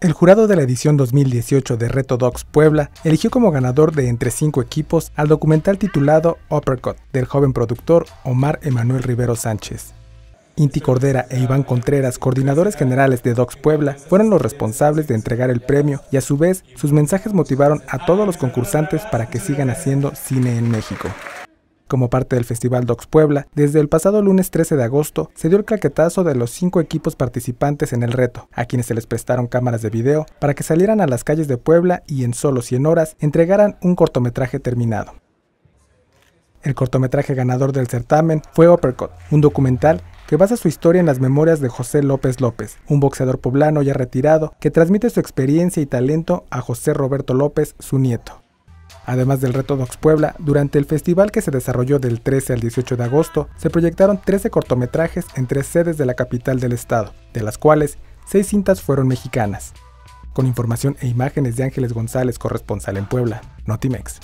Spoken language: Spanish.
El jurado de la edición 2018 de Reto Docs Puebla eligió como ganador de entre cinco equipos al documental titulado Uppercut del joven productor Omar Emanuel Rivero Sánchez. Inti Cordera e Iván Contreras, coordinadores generales de Docs Puebla, fueron los responsables de entregar el premio y a su vez sus mensajes motivaron a todos los concursantes para que sigan haciendo cine en México. Como parte del Festival Docs Puebla, desde el pasado lunes 13 de agosto se dio el claquetazo de los cinco equipos participantes en el reto, a quienes se les prestaron cámaras de video para que salieran a las calles de Puebla y en solo 100 horas entregaran un cortometraje terminado. El cortometraje ganador del certamen fue Uppercut, un documental que basa su historia en las memorias de José López López, un boxeador poblano ya retirado que transmite su experiencia y talento a José Roberto López, su nieto. Además del Reto Docs Puebla, durante el festival que se desarrolló del 13 al 18 de agosto, se proyectaron 13 cortometrajes en tres sedes de la capital del estado, de las cuales 6 cintas fueron mexicanas. Con información e imágenes de Ángeles González, corresponsal en Puebla, Notimex.